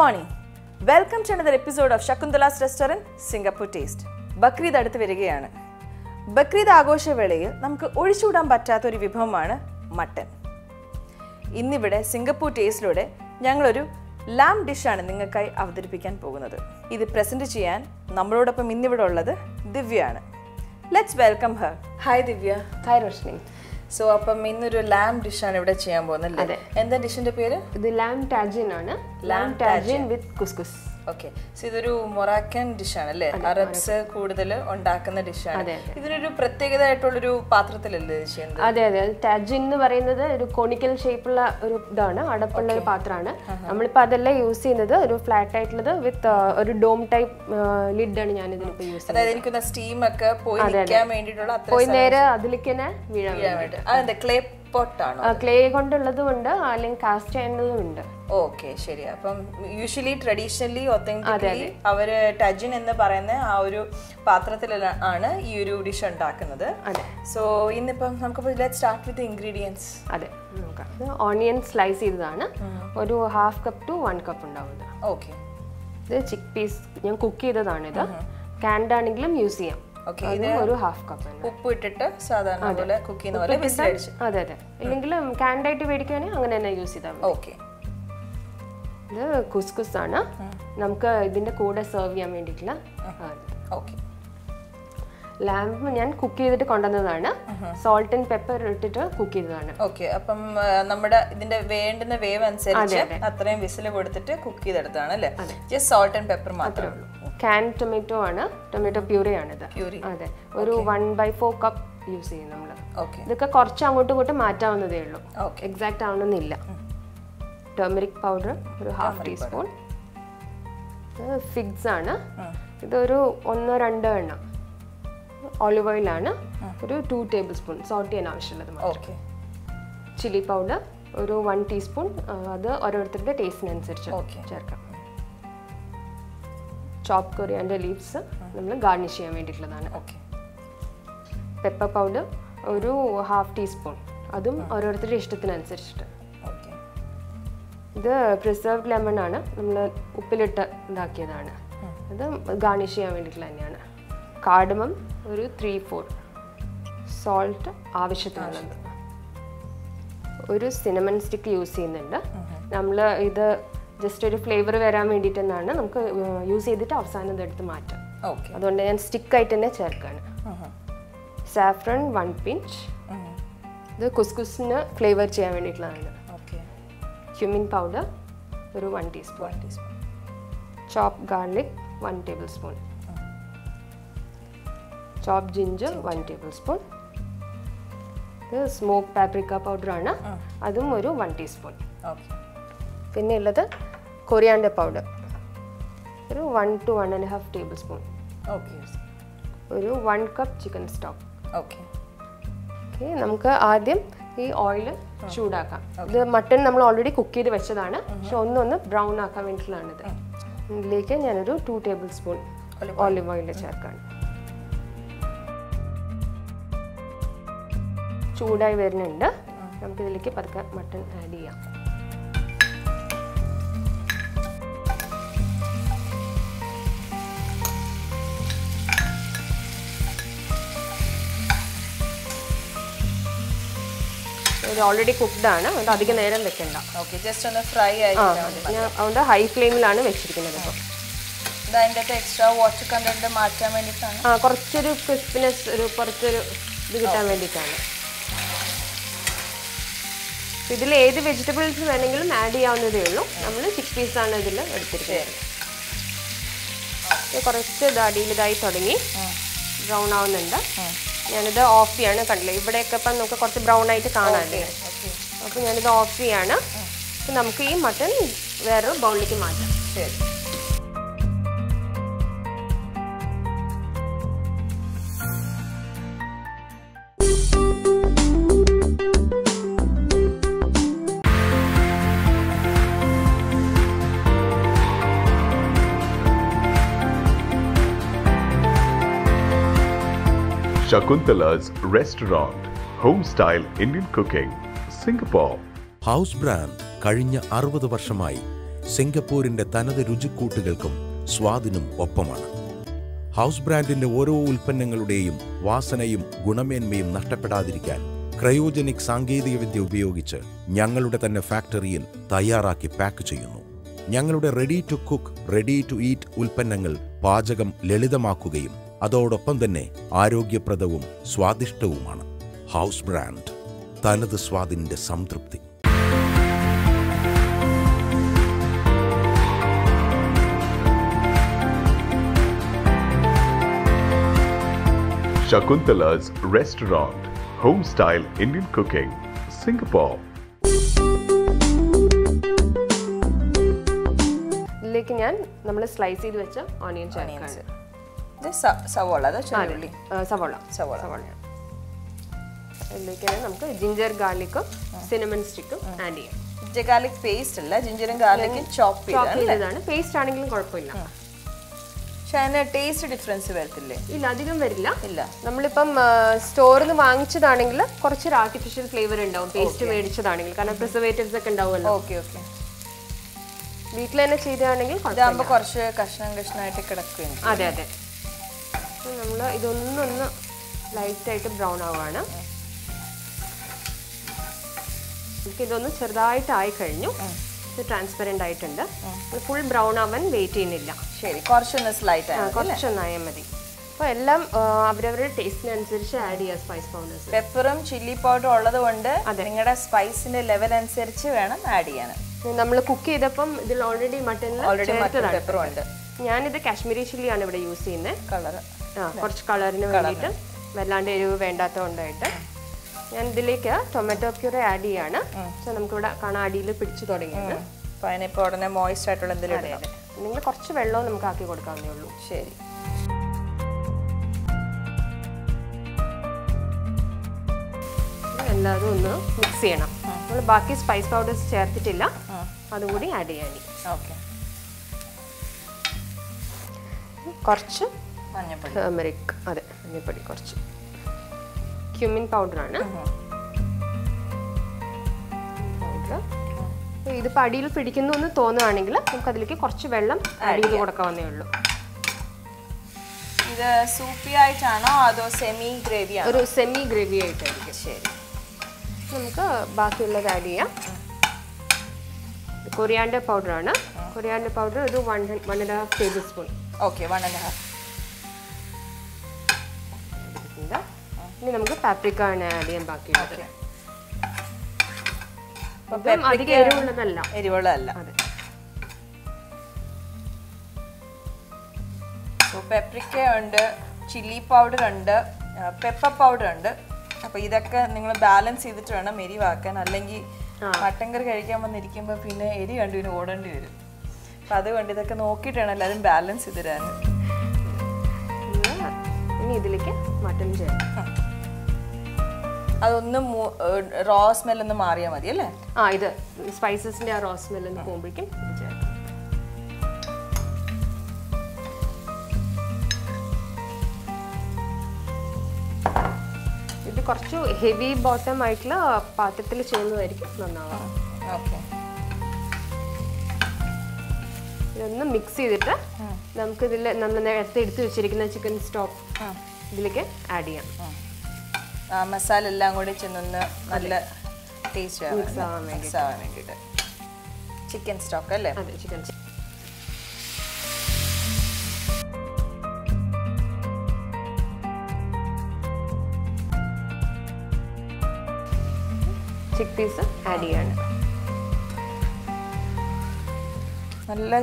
Morning welcome to another episode of Shakuntala's restaurant Singapore taste Bakrid അടുത്ത് വരികയാണ്. ബക്രീദ് ആഘോഷവേളയിൽ നമുക്ക് ഒഴിച്ചുകൂടാൻ പറ്റാത്ത ഒരു വിഭവമാണ് മട്ടൻ. ഇന്നിവിടെ സിംഗപ്പൂർ ടേസ്റ്റിലൂടെ ഞങ്ങളൊരു ലാം ഡിഷാണ് നിങ്ങൾക്കായി അവതരിപ്പിക്കാൻ പോകുന്നത്. ഇത് പ്രസന്റ് ചെയ്യാൻ നമ്മളോടൊപ്പം ഇന്നിവിടെ ഉള്ളത് ദിവ്യയാണ്. Let's welcome her hi Divya. Hi Roshni so അപ്പം ഇന്നൊരു ലാം ഡിഷാണ് ഇവിടെ ചെയ്യാൻ പോകുന്നത് എന്താ ഡിഷിന്റെ പേര്? ഇത് ലാം ടാജിൻ ആണ്. ലാം ടാജിൻ വിത്ത് കുസ്കുസ് ഓക്കെ സോ ഇതൊരു മൊറാക്കൻ ഡിഷാണ് അല്ലേ? അറബ്സ് കൂടുതൽ ഉണ്ടാക്കുന്ന ഡിഷാണ് ഇതിനൊരു പ്രത്യേകത ആയിട്ടുള്ളൊരു പാത്രത്തിലല്ലേ ചെയ്യുന്നത്? അതെ അതെ. ടാജിൻ എന്ന് പറയുന്നത് ഒരു കോണിക്കൽ ഷേപ്പുള്ള ഒരു ഇതാണ്. അടപ്പുള്ള ഒരു പാത്രമാണ്. നമ്മളിപ്പോൾ അതെല്ലാം യൂസ് ചെയ്യുന്നത് ഒരു ഫ്ലാറ്റ് ആയിട്ടുള്ളത് വിത്ത് ഒരു ഡോം ടൈപ്പ് ലിഡാണ് ഞാൻ ഇതിനിപ്പോൾ യൂസ് ചെയ്യുന്നത്. അതായത് എനിക്കൊന്ന് സ്റ്റീം ഒക്കെ പോയി നിൽക്കാൻ വേണ്ടിയിട്ടുള്ള പോയി നേരെ അതിലേക്ക് തന്നെ വീഴാൻ വേണ്ടി ക്ലേ പോട്ടാണ് ക്ലേ കൊണ്ടുള്ളതും ഉണ്ട് അല്ലെങ്കിൽ കാസ്റ്റ് ചെയ്യുന്നതും ഉണ്ട് ഓക്കെ ശരി. അപ്പം യൂഷ്വലി ട്രഡീഷണലി ഒത്തന്റിക്കലി അവർ ടജിൻ എന്ന് പറയുന്ന ആ ഒരു പാത്രത്തിൽ ആണ് ഈ ഒരു ഡിഷ് ഉണ്ടാക്കുന്നത്. അതെ. സോ ഇന്നിപ്പം നമുക്ക് ലെറ്റ് സ്റ്റാർട്ട് വിത്ത് ഇൻഗ്രീഡിയൻസ് അതെ. നോക്കാം ഓണിയൻ സ്ലൈസ് ചെയ്തതാണ്. ഒരു half cup to one cup ഉണ്ടാവുന്നത്. ഓക്കെ ഇത് ചിക്ക് പീസ് ഞാൻ കുക്ക് ചെയ്തതാണ് ഇത്. ക്യാൻഡ് ആണെങ്കിലും യൂസ് ചെയ്യാം. ഒരു ഹാഫ് കപ്പ് ഉപ്പ് ഇട്ടിട്ട് സാധാരണ പോലെ കുക്ക് ചെയ്യുന്ന പോലെ അതെ അതെ. ഇല്ലെങ്കിൽ കാൻഡ് ആയിട്ട് മേടിക്കുകയാണെങ്കിൽ അങ്ങനെ തന്നെ യൂസ് ചെയ്താൽ ഓക്കെ ഇത് കുസ്കുസ് ആണ് നമുക്ക് ഇതിന്റെ കൂടെ സെർവ് ചെയ്യാൻ വേണ്ടിയിട്ടുള്ള ഓക്കെ ലാമ്പ് ഞാൻ കുക്ക് ചെയ്തിട്ട് കൊണ്ടുവന്നതാണ്. സോൾട്ട് ആൻഡ് പെപ്പർ ഇട്ടിട്ട് കുക്ക് ചെയ്തതാണ്. ഓക്കെ അപ്പം നമ്മുടെ ഇതിന്റെ വേണ്ടുന്ന വേവ് അനുസരിച്ച് അത്രയും വിസിൽ കൊടുത്തിട്ട് കുക്ക് ചെയ്തെടുത്താണ് അല്ലേ? ജസ്റ്റ് സോൾട്ട് ആൻഡ് പെപ്പർ മാത്രമേ ഉള്ളൂ. ക്യാൻ ടൊമാറ്റോ ആണ്. ടൊമാറ്റോ പ്യൂറി ആണിത്. പ്യൂരി അതെ. ഒരു one by four cup use ചെയ്യും നമ്മൾ ഓക്കെ ഇതൊക്കെ കുറച്ച് അങ്ങോട്ടും ഇങ്ങോട്ടും മാറ്റാവുന്നതേ ഉള്ളൂ. എക്സാക്ട് ആവണമെന്നില്ല. ടർമറിക് പൗഡർ ഒരു ഹാഫ് ടീസ്പൂൺ ഫിഗ്സ് ആണ്. ഇതൊരു ഒന്നോ രണ്ടോ എണ്ണം. ഓലിവ് ഓയിലാണ് ഒരു ടു ടേബിൾ സ്പൂൺ സോൾട്ട് ചെയ്യാൻ ആവശ്യമുള്ളത് മാത്രം ഓക്കെ ചില്ലി പൗഡർ ഒരു വൺ ടീസ്പൂൺ അത് ഓരോരുത്തരുടെ ടേസ്റ്റിനനുസരിച്ച്. ചേർക്കാം. ചോപ്പ് കൊറിയാന്റെ ലീവ്സ് നമ്മൾ ഗാർണിഷ് ചെയ്യാൻ വേണ്ടിയിട്ടുള്ളതാണ്. ഓക്കെ പെപ്പർ പൗഡർ ഒരു ഹാഫ് ടീസ്പൂൺ അതും ഓരോരുത്തരുടെ ഇഷ്ടത്തിനനുസരിച്ചിട്ട്. ഇത് പ്രിസർവ്ഡ് ലെമൺ ആണ്. നമ്മൾ ഉപ്പിലിട്ട് ഇതാക്കിയതാണ്. അത് ഗാർണിഷ് ചെയ്യാൻ വേണ്ടിയിട്ടുള്ള തന്നെയാണ് കാർഡമം ഒരു ത്രീ ഫോർ സോൾട്ട് ആവശ്യത്തിനുള്ളത് ഒരു സിനമൺ സ്റ്റിക്ക് യൂസ് ചെയ്യുന്നുണ്ട്. നമ്മൾ ഇത് ജസ്റ്റ് ഒരു ഫ്ലേവർ വരാൻ വേണ്ടിയിട്ട് തന്നെയാണ് നമുക്ക് യൂസ് ചെയ്തിട്ട് അവസാനം ഇതെടുത്ത് മാറ്റാം. ഓക്കെ അതുകൊണ്ട് ഞാൻ സ്റ്റിക്കായിട്ട് തന്നെ ചേർക്കുകയാണ് സാഫ്രൺ വൺ പിഞ്ച് ഇത് കുസ്കുസിന് ഫ്ലേവർ ചെയ്യാൻ വേണ്ടിയിട്ടുള്ളതാണ്. ക്യുമിൻ പൗഡർ ഒരു one teaspoon one teaspoon chop garlic one table spoon chop ginger one table spoon ഇത് സ്മോക്ക് പാപ്രിക്ക പൗഡറാണ് അതും ഒരു വൺ ടീസ്പൂൺ പിന്നെ ഉള്ളത് കൊറിയാണ്ടർ പൗഡർ ഒരു one to one and half table spoon ഒരു one cup chicken stock okay okay നമുക്ക് ആദ്യം ഈ ഓയിൽ ചൂടാക്കാം. ഇത് മട്ടൺ നമ്മൾ ഓൾറെഡി കുക്ക് ചെയ്ത് വെച്ചതാണ്. പക്ഷെ ഒന്നൊന്ന് ബ്രൗൺ ആക്കാൻ വേണ്ടിയിട്ടുള്ളതാണിത്. ഇതിലേക്ക് ഞാനൊരു two table spoon olive oil ചേർക്കാണ്. ചൂടായി വരുന്നുണ്ട്. നമുക്കിതിലേക്ക് പതുക്കെ മട്ടൺ ആഡ് ചെയ്യാം. ഇത് ഓൾറെഡി കുക്ക്ഡ് ആണ്. അതുകൊണ്ട് അധികം നേരം വെക്കണ്ട. ഓക്കെ ജസ്റ്റ് ഒന്ന് ഫ്രൈ ആയി ഞാൻ അതുകൊണ്ട് ഹൈ ഫ്ലെയിമിലാണ് വെച്ചിരിക്കുന്നത് ഇപ്പോൾ എക്സ്ട്രാ വാട്ടർ കണ്ടന്റ് മാറ്റാൻ വേണ്ടിയിട്ടാണ്. ആ കുറച്ചൊരു ക്രിസ്പിനെസ് ഒരു കുറച്ചൊരു ഇത് കിട്ടാൻ വേണ്ടിയിട്ടാണ്. ഇതിൽ ഏത് വെജിറ്റബിൾസ് വേണമെങ്കിലും ആഡ് ചെയ്യാവുന്നതേ ഉള്ളൂ. നമ്മൾ ചിക്ക് ആണ് ഇതിൽ എടുത്തിരിക്കുന്നത്. കുറച്ച് ഇത് അടിയിലിതായി തുടങ്ങി. ബ്രൗൺ ആവുന്നുണ്ട്. ഞാനിത് ഓഫ് ചെയ്യാണ് കണ്ടില്ലേ? ഇവിടെയൊക്കെ ഇപ്പം നമുക്ക് കുറച്ച് ബ്രൗൺ ആയിട്ട് കാണാനില്ലേ അപ്പം അപ്പോൾ ഞാനിത് ഓഫ് ചെയ്യാണ്. നമുക്ക് ഈ മട്ടൺ വേറൊരു ബൗളിലേക്ക് മാറ്റാം. ശരി. Shakuntala's Restaurant, Home Style Indian Cooking, Singapore. House brand കഴിഞ്ഞ അറുപത് വർഷമായി സിംഗപ്പൂരിന്റെ തനത് രുചിക്കൂട്ടുകൾക്കും സ്വാദിനും ഒപ്പമാണ് ഹൗസ് ബ്രാൻഡിന്റെ ഓരോ ഉൽപ്പന്നങ്ങളുടെയും വാസനയും ഗുണമേന്മയും നഷ്ടപ്പെടാതിരിക്കാൻ ക്രയോജനിക് സാങ്കേതികവിദ്യ ഉപയോഗിച്ച് ഞങ്ങളുടെ തന്നെ ഫാക്ടറിയിൽ തയ്യാറാക്കി പാക്ക് ചെയ്യുന്നു ഞങ്ങളുടെ ready to cook ready to eat ഉൽപ്പന്നങ്ങൾ പാചകം ലളിതമാക്കുകയും അതോടൊപ്പം തന്നെ ആരോഗ്യപ്രദവും സ്വാദിഷ്ടവുമാണ്. House brand. തനത് സ്വാദിന്റെ സംതൃപ്തി. Shakuntala's Restaurant, Home Style Indian Cooking, Singapore. ഇതിലേക്ക് ഞാൻ നമ്മൾ സ്ലൈസ് ചെയ്ത് വെച്ച ഓണിയൻ ചേർക്കാണ് ഇത് സവോള അതോ ചെറിയുള്ളി സവോള. സവോള. സവോള. ഇതിലേക്ക് നമുക്ക് ജിഞ്ചർ ഗാർലിക്കും സിനമൺ സ്റ്റിക്കും ആഡ് ചെയ്യാം. ജിഞ്ചർ ഗാർലിക് പേസ്റ്റ് അല്ല ജിഞ്ചറും ഗാർലിക്കും ചോപ്പ് ചെയ്തതാണ്. പേസ്റ്റ് ആണെങ്കിലും കുഴപ്പമില്ല. പക്ഷെ അതിന് ടേസ്റ്റ് ഡിഫറൻസ് വരത്തില്ലേ? ഇല്ല അധികം വരില്ല. ഇല്ല. നമ്മളിപ്പം സ്റ്റോറിൽ നിന്ന് വാങ്ങിച്ചതാണെങ്കിൽ കുറച്ചൊരു ആർട്ടിഫിഷ്യൽ ഫ്ലേവർ ഉണ്ടാവും. പേസ്റ്റ് മേടിച്ചതാണെങ്കിൽ. കാരണം പ്രിസർവേറ്റീവ്സ് ഒക്കെ ഉണ്ടാവുമല്ലോ. ഓക്കെ ഓക്കെ വീട്ടിൽ തന്നെ ചെയ്തതാണെങ്കിൽ ഇതാകുമ്പോ കുറച്ച് കഷ്ണം കഷ്ണമായിട്ട് കിടക്കുകയും അതെ അതെ. അതെ നമ്മൾ ഇതൊന്നൊന്ന് ലൈറ്റായിട്ട് ബ്രൗൺ ആവുകയാണ്. ഇതൊന്ന് ചെറുതായിട്ട് ആയി കഴിഞ്ഞു ഇത് ട്രാൻസ്പെറന്റ് ആയിട്ടുണ്ട്. ഫുൾ ബ്രൗൺ ആവാൻ വെയിറ്റ് ചെയ്യുന്നില്ല. ശരി കുറച്ചൊന്ന് സ്ലൈറ്റ് കുറച്ചൊന്നായാൽ മതി അപ്പോൾ എല്ലാം അവരവരുടെ ടേസ്റ്റിനനുസരിച്ച് ആഡ് ചെയ്യുക സ്പൈസ് പൗഡേഴ്സ് പെപ്പറും ചില്ലി പൗഡറും ഉള്ളത് കൊണ്ട് നിങ്ങളുടെ സ്പൈസിന്റെ ലെവൽ അനുസരിച്ച് വേണം ആഡ് ചെയ്യാൻ. നമ്മൾ കുക്ക് ചെയ്തപ്പം ഇതിൽ ഓൾറെഡി മട്ടനിൽ ഓൾറെഡി മട്ടൻ പെപ്പറും ഉണ്ട്. ഞാനിത് കാശ്മീരി ചില്ലിയാണ് ഇവിടെ യൂസ് ചെയ്യുന്നത് കളർ കുറച്ച് കളറിന് വേണ്ടിയിട്ട് വല്ലാണ്ട് എരിവ് വേണ്ടാത്തതുകൊണ്ടായിട്ട് ഞാൻ ഇതിലേക്ക് ടൊമാറ്റോ ക്യൂറെ ആഡ് ചെയ്യാണ്. സോ നമുക്കിവിടെ കാണാൻ അടിയിൽ പിടിച്ചു തുടങ്ങിയത്. അപ്പോൾ അതിനിപ്പോൾ ഉടനെ മോയിസ്റ്റ് ആയിട്ടുള്ള എന്തെങ്കിലും നിങ്ങൾ കുറച്ച് വെള്ളവും നമുക്ക് ആക്കി കൊടുക്കാവുന്നേ ഉള്ളൂ. ശരി. എല്ലാതും ഒന്ന് മിക്സ് ചെയ്യണം. നമ്മൾ ബാക്കി സ്പൈസ് പൗഡേഴ്സ് ചേർത്തിട്ടില്ല. അതുകൂടി ആഡ് ചെയ്യാൻ ഓക്കെ. കുറച്ച് ടേമറിക് അതെ മഞ്ഞപ്പൊടി കുറച്ച്. ക്യുമിൻ പൗഡറാണ്. പൗഡർ ഇതിപ്പോൾ അടിയിൽ പിടിക്കുന്നു എന്ന് തോന്നുകയാണെങ്കിൽ നമുക്ക് അതിലേക്ക് കുറച്ച് വെള്ളം ആഡ് ചെയ്ത് കൊടുക്കാവുന്നേ ഉള്ളൂ. ഇത് സൂപ്പി ആയിട്ടാണോ അതോ സെമി ഗ്രേവി ഒരു സെമി ഗ്രേവി ആയിട്ടായിരിക്കും. ശരി. നമുക്ക് ബാക്കിയുള്ളത് ആഡ് ചെയ്യാം. കൊറിയാണ്ടർ പൗഡറാണ്. കൊറിയാണ്ടർ പൗഡർ ഒരു one one and half table spoon okay one and half ഇനി നമുക്ക് പാപ്രിക്ക ആണ് ആഡ് ചെയ്യാൻ ബാക്കിയുള്ളത്. ഇതും അധികം എരിവുള്ളതല്ല. എരിവുള്ളതല്ല. അതെ. സോ പെപ്രിക്ക ഉണ്ട് ചില്ലി പൗഡർ ഉണ്ട് പെപ്പർ പൗഡർ ഉണ്ട്. അപ്പൊ ഇതൊക്കെ നിങ്ങൾ ബാലൻസ് ചെയ്തിട്ട് വേണം എരിവാക്കാൻ. അല്ലെങ്കിൽ മട്ടൻ കറി കഴിക്കാൻ വന്നിരിക്കുമ്പോൾ പിന്നെ എരി കണ്ടു പിന്നെ ഓടേണ്ടി വരും. അപ്പൊ അതുകൊണ്ട് ഇതൊക്കെ നോക്കിയിട്ട് വേണം എല്ലാവരും ബാലൻസ് ചെയ്തിരാൻ ഇനി ഇതിലേക്ക് മട്ടൻ ചേർക്കാം. അതൊന്ന് റോ സ്മെല്ലൊന്ന് മാറിയാൽ മതി അല്ലേ? ആ ഇത് സ്പൈസസിന്റെ ആ റോ സ്മെൽ ഒന്ന് പോകുമ്പോഴേക്കും ഇത് കുറച്ച് ഹെവി ബോട്ടം ആയിട്ടുള്ള പാത്രത്തിൽ ചെയ്യുന്നതായിരിക്കും നന്നാവുക ഓക്കെ. ഇതൊന്ന് മിക്സ് ചെയ്തിട്ട് നമുക്കിതിൽ നമ്മൾ നേരത്തെ എടുത്ത് വെച്ചിരിക്കുന്ന ചിക്കൻ സ്റ്റോക്ക് ഇതിലേക്ക് ആഡ് ചെയ്യാം. മസാല എല്ലാം കൂടി ചെന്നൊന്ന് നല്ല ടേസ്റ്റ് മിക്സ് ആവാൻ വേണ്ടിയിട്ട് ചിക്കൻ സ്റ്റോക്ക് അല്ലേ? ചിക്കൻ ചിക്ക് പീസ് ആഡ് ചെയ്യാണ്. നല്ല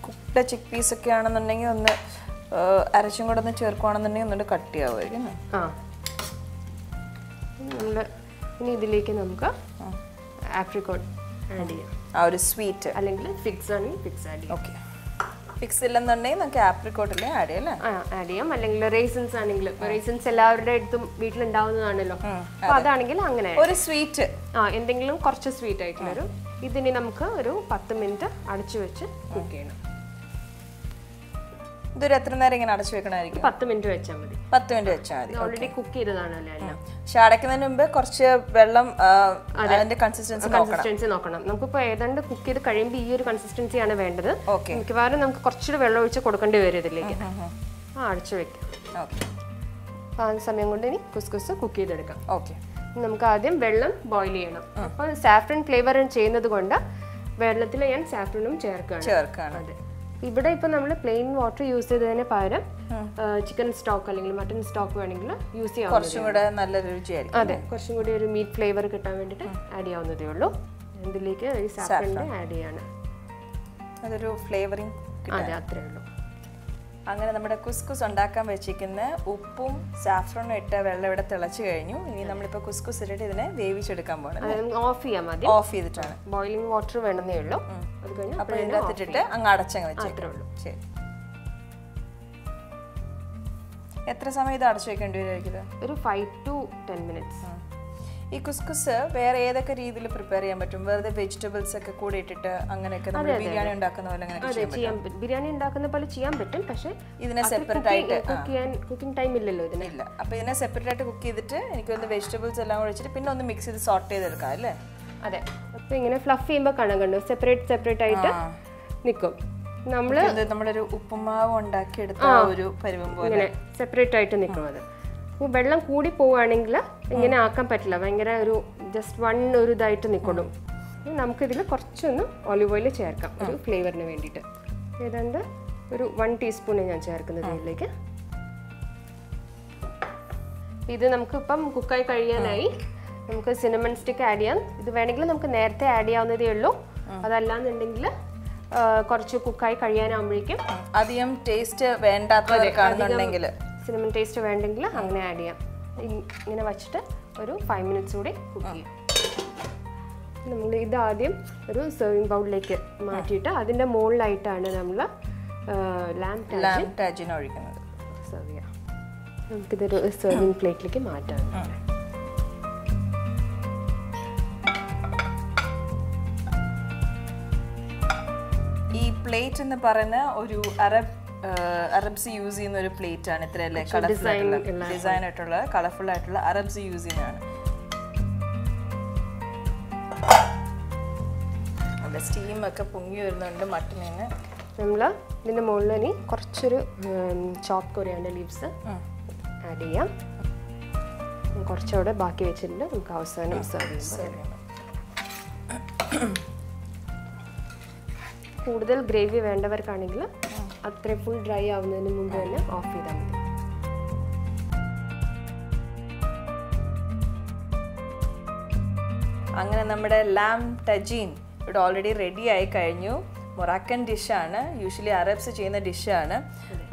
കുട്ട ചിക്ക് പീസ് ഒക്കെ ആണെന്നുണ്ടെങ്കിൽ ഒന്ന് അരച്ചും കൂടെ ഒന്ന് ചേർക്കുവാണെന്നുണ്ടെങ്കിൽ ഒന്നുകൂടെ കട്ടിയാവുമായിരിക്കും. ആ. ഇനി ഇതിലേക്ക് നമുക്ക് ആപ്രിക്കോട്ട് ആഡ് ചെയ്യാം. ആ ഒരു സ്വീറ്റ്. അല്ലെങ്കിൽ ഫിക്സ് ആണെങ്കിൽ ഫിക്സ് ആഡ് ചെയ്യാം. ഓക്കെ. ഫിക്സ് ഇല്ലെന്നുണ്ടെങ്കിൽ നമുക്ക് ആപ്രിക്കോട്ടിലെ ആഡ് ചെയ്യാം അല്ലേ? ആ ആഡ് ചെയ്യാം. അല്ലെങ്കിൽ റേസൻസ് ആണെങ്കിൽ റേസൻസ് എല്ലാവരുടെ അടുത്തും വീട്ടിലുണ്ടാവുന്നതാണല്ലോ. അപ്പോൾ അതാണെങ്കിൽ അങ്ങനെ ഒരു സ്വീറ്റ്. ആ എന്തെങ്കിലും കുറച്ച് സ്വീറ്റ് ആയിട്ടുള്ളൊരു ഇതിനി നമുക്ക് ഒരു പത്ത് മിനിറ്റ് അടച്ചു വെച്ച് കുക്ക് ചെയ്യണം. ഇതൊരു എത്ര നേരം ഇങ്ങനെ അടച്ചു വെക്കണമായിരിക്കും? പത്ത് മിനിറ്റ് വെച്ചാൽ മതി. പത്ത് മിനിറ്റ് വെച്ചാൽ മതി. ഓൾറെഡി കുക്ക് ചെയ്തതാണല്ലോ എല്ലാം? പക്ഷെ അടയ്ക്കുന്നതിന് മുമ്പ് കുറച്ച് വെള്ളം അതിന്റെ കൺസിസ്റ്റൻസി കൺസിസ്റ്റൻസി നോക്കണം. നമുക്കിപ്പോൾ ഏതാണ്ട് കുക്ക് ചെയ്ത് കഴിയുമ്പോൾ ഈ ഒരു കൺസിസ്റ്റൻസിയാണ് വേണ്ടത്. ഓക്കെ മിക്കവാറും നമുക്ക് കുറച്ചുകൂടി വെള്ളം ഒഴിച്ച് കൊടുക്കേണ്ടി വരും ഇതിലേക്ക്. ആ അടച്ചു വെക്കാം. ഓക്കെ അപ്പൊ ആ സമയം കൊണ്ട് ഇനി കുസ്കുസ് കുക്ക് ചെയ്തെടുക്കാം. ഓക്കെ നമുക്ക് ആദ്യം വെള്ളം ബോയിൽ ചെയ്യണം. അപ്പോൾ സാഫ്രൺ ഫ്ലേവർ ചെയ്യുന്നത് കൊണ്ട് വെള്ളത്തിൽ ഞാൻ സാഫ്രനും ചേർക്കുകയാണ്. ചേർക്കുകയാണ്. അതെ. ഇവിടെ ഇപ്പം നമ്മൾ പ്ലെയിൻ വാട്ടർ യൂസ് ചെയ്തതിന് പകരം ചിക്കൻ സ്റ്റോക്ക് അല്ലെങ്കിൽ മട്ടൺ സ്റ്റോക്ക് വേണമെങ്കിൽ യൂസ് ചെയ്യാം കുറച്ചും കൂടെ നല്ല രുചിയായിരിക്കും അതെ കുറച്ചും കൂടി ഒരു മീറ്റ് ഫ്ലേവർ കിട്ടാൻ വേണ്ടിയിട്ട് ആഡ് ചെയ്യാവുന്നതേ ഉള്ളൂ. ഇതിലേക്ക് ഈ സാഫ്രന്റെ ആഡ് ചെയ്യാണ്. അതൊരു ഫ്ലേവറിങ് അതെ അത്രേ ഉള്ളൂ. അങ്ങനെ നമ്മുടെ കുസ്കുസ് ഉണ്ടാക്കാൻ വെച്ചിരിക്കുന്ന ഉപ്പും സാഫ്രോണും ഇട്ട വെള്ളം ഇവിടെ തിളച്ചു കഴിഞ്ഞു. ഇനി നമ്മളിപ്പോൾ കുസ്കുസ് ഇട്ടിട്ട് ഇതിനെ വേവിച്ചെടുക്കാൻ പോകണം ഓഫ് ചെയ്യാൻ മതി. ഓഫ് ചെയ്തിട്ടാണ്. ബോയിലിംഗ് വാട്ടർ വേണമെന്നേ ഉള്ളൂ. അത് കഴിഞ്ഞ് അപ്പോൾ അങ്ങ് അടച്ചങ്ങ് വെച്ചേക്കാം. ഉള്ളൂ. ശരി. എത്ര സമയം ഇത് അടച്ചു വെക്കേണ്ടി വരുമായിരിക്കും ഒരു ഫൈവ് ടു ടെൻ മിനിറ്റ്സ് ഈ കുസ്കുസ് വേറെ ഏതൊക്കെ രീതിയിൽ പ്രിപ്പയർ ചെയ്യാൻ പറ്റും? വെറുതെ വെജിറ്റബിൾസ് ഒക്കെ കൂടി ഇട്ടിട്ട് അങ്ങനെയൊക്കെ നമ്മൾ ബിരിയാണി ഉണ്ടാക്കുന്ന പോലെ അങ്ങനെ ചെയ്യാൻ പറ്റും. ബിരിയാണി ഉണ്ടാക്കുന്ന പോലെ ചെയ്യാൻ പറ്റും പക്ഷേ ഇതിനെ സെപ്പറേറ്റ് ആയിട്ട് കുക്ക് ചെയ്യാൻ കുക്കിംഗ് ടൈം ഇല്ലല്ലോ ഇതിന്. ഇല്ല. അപ്പൊ ഇതിനെ സെപ്പറേറ്റ് ആയിട്ട് കുക്ക് ചെയ്തിട്ട് എനിക്ക് ഒന്ന് വെജിറ്റബിൾസ് എല്ലാം കൂടി വെച്ചിട്ട് പിന്നെ ഒന്ന് മിക്സ് ചെയ്ത് സോർട്ട് ചെയ്തെടുക്കാം അല്ലേ? അതെ. അപ്പൊ ഇങ്ങനെ ഫ്ലഫ് ചെയ്യുമ്പോൾ കാണാൻ കണ്ടു? സെപ്പറേറ്റ് സെപ്പറേറ്റ് ആയിട്ട് നിൽക്കും നമ്മൾ നമ്മളൊരു ഉപ്പുമാവ് ഉണ്ടാക്കിയെടുത്ത ഒരു പരുവം പോലെ. സെപ്പറേറ്റ് ആയിട്ട് നിൽക്കും അത്. അപ്പോൾ വെള്ളം കൂടി പോവുകയാണെങ്കിൽ ഇങ്ങനെ ആക്കാൻ പറ്റില്ല. ഭയങ്കര ഒരു ജസ്റ്റ് വൺ ഒരു ഇതായിട്ട് നിൽക്കണം. നമുക്കിതിൽ കുറച്ചൊന്ന് ഒലിവ് ഓയിൽ ചേർക്കാം. ഒരു ഫ്ലേവറിന് വേണ്ടിയിട്ട്. ഏതാണ്ട് ഒരു വൺ ടീസ്പൂണ് ഞാൻ ചേർക്കുന്നത് ഇതിലേക്ക്. ഇത് നമുക്ക് ഇപ്പം കുക്കായി കഴിയാനായി. നമുക്ക് സിനമൺ സ്റ്റിക്ക് ആഡ് ചെയ്യാം. ഇത് വേണമെങ്കിൽ നമുക്ക് നേരത്തെ ആഡ് ചെയ്യാവുന്നതേ ഉള്ളൂ. അതല്ലാന്നുണ്ടെങ്കിൽ കുറച്ച് കുക്കായി കഴിയാനാകുമ്പോഴേക്കും അധികം ടേസ്റ്റ് വേണ്ടാത്തവർക്കാണെന്നുണ്ടെങ്കിൽ സിനിമൻ ടേസ്റ്റ് വേണ്ടെങ്കിൽ അങ്ങനെ ആഡ് ചെയ്യാം. ഇങ്ങനെ വച്ചിട്ട് ഒരു ഫൈവ് മിനിറ്റ്സ് കൂടി കുക്ക് ചെയ്യാം. നമ്മൾ ഇതാദ്യം ഒരു സെർവിങ് ബൗളിലേക്ക് മാറ്റിയിട്ട് അതിന്റെ മുകളിലായിട്ടാണ് നമ്മൾ ലാംപ് ടാജിൻ ഒഴിക്കുന്നത്. സെർവ് ചെയ്യാം. നമുക്കിതൊരു സെർവിങ് പ്ലേറ്റിലേക്ക് മാറ്റാം. ഈ പ്ലേറ്റ് എന്ന് പറയുന്ന ഒരു അറബ് അറബ്സ് യൂസ് ചെയ്യുന്ന ഒരു പ്ലേറ്റ് ആണ് ഇത്രയല്ലേ കളർഫുൾ ആയിട്ടുള്ള ഡിസൈൻ ആയിട്ടുള്ള കളർഫുൾ ആയിട്ടുള്ള അറബ്സ് യൂസ് ചെയ്യുന്നതാണ്. അവിടെ സ്റ്റീം ഒക്കെ പൊങ്ങി വരുന്നുണ്ട് മട്ടണിന് നമ്മൾ ഇതിന്റെ മുകളിൽ ഇനി കുറച്ചൊരു ചോപ്പ് കൊറിയാന്റെ ലീവ്സ് ആഡ് ചെയ്യാം. കുറച്ചുകൂടെ ബാക്കി വെച്ചിട്ടുണ്ട്. നമുക്ക് അവസാനം സെർവ് ചെയ്യാം കൂടുതൽ ഗ്രേവി വേണ്ടവർക്കാണെങ്കിൽ അത്രയും ഫുൾ ഡ്രൈ ആവുന്നതിന് മുമ്പ് തന്നെ ഓഫ് ചെയ്താൽ മതി. അങ്ങനെ നമ്മുടെ ലാം ടജീൻ ഇവിടെ ഓൾറെഡി റെഡി ആയി കഴിഞ്ഞു. മൊറാക്കൻ ഡിഷാണ് യൂഷ്വലി അറബ്സ് ചെയ്യുന്ന ഡിഷാണ്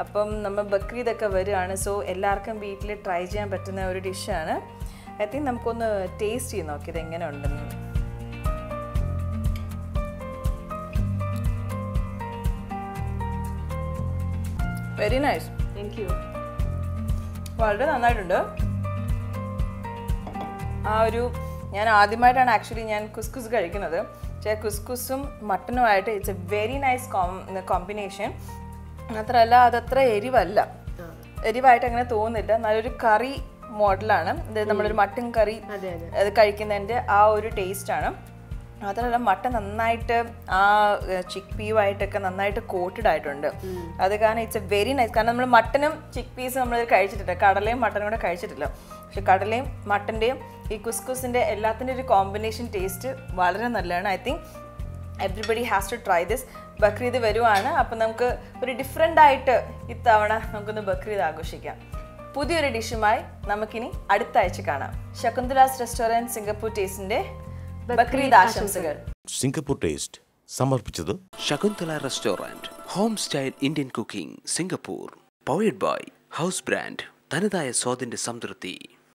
അപ്പം നമ്മൾ ബക്രീദൊക്കെ വരികയാണ്. സോ എല്ലാവർക്കും വീട്ടിൽ ട്രൈ ചെയ്യാൻ പറ്റുന്ന ഒരു ഡിഷാണ് ഐ തിങ്ക് നമുക്കൊന്ന് ടേസ്റ്റ് ചെയ്ത് നോക്കിയത് എങ്ങനെ ഉണ്ടെന്ന്. വെരി നൈസ് താങ്ക് യു വളരെ നന്നായിട്ടുണ്ട്. ആ ഒരു ഞാൻ ആദ്യമായിട്ടാണ് ആക്ച്വലി ഞാൻ കുസ്കുസ് കഴിക്കുന്നത്. പക്ഷേ കുസ്കുസും മട്ടനുമായിട്ട് it's a very nice combination മാത്രമല്ല അതത്ര എരിവല്ല. എരിവായിട്ട് അങ്ങനെ തോന്നുന്നില്ല. നല്ലൊരു കറി മോഡലാണ് അതായത് നമ്മളൊരു മട്ടൻ കറി അത് കഴിക്കുന്നതിന്റെ ആ ഒരു ടേസ്റ്റാണ് മാത്രമല്ല മട്ടൻ നന്നായിട്ട് ആ ചിക്ക് പീവായിട്ടൊക്കെ നന്നായിട്ട് കോട്ടഡ് ആയിട്ടുണ്ട്. അത് കാരണം ഇറ്റ്സ് എ വെരി നൈസ് കാരണം നമ്മൾ മട്ടനും ചിക്ക് പീസും നമ്മൾ കഴിച്ചിട്ടില്ല. കടലയും മട്ടനും കൂടെ കഴിച്ചിട്ടില്ല. പക്ഷെ കടലയും മട്ടന്റെയും ഈ കുസ്കുസിന്റെ എല്ലാത്തിന്റെ ഒരു കോമ്പിനേഷൻ ടേസ്റ്റ് വളരെ നല്ലതാണ്. I think everybody has to try this Bakrid വരുവാണ്. അപ്പം നമുക്ക് ഒരു ഡിഫറെന്റ് ആയിട്ട് ഇത്തവണ നമുക്കൊന്ന് ബക്രീദ് ആഘോഷിക്കാം. പുതിയൊരു ഡിഷുമായി നമുക്കിനി അടുത്ത ആഴ്ച കാണാം. ശകുന്തലാസ് റെസ്റ്റോറന്റ് സിംഗപ്പൂർ ടേസ്റ്റിന്റെ ബക്രീദ് ആശംസകൾ. സിംഗപ്പൂർ ടേസ്റ്റ് സമർപ്പിച്ചത് Shakuntala restaurant home style Indian cooking Singapore. Powered by house brand തനതായ സ്വാതിന്റെ സംതൃപ്തി.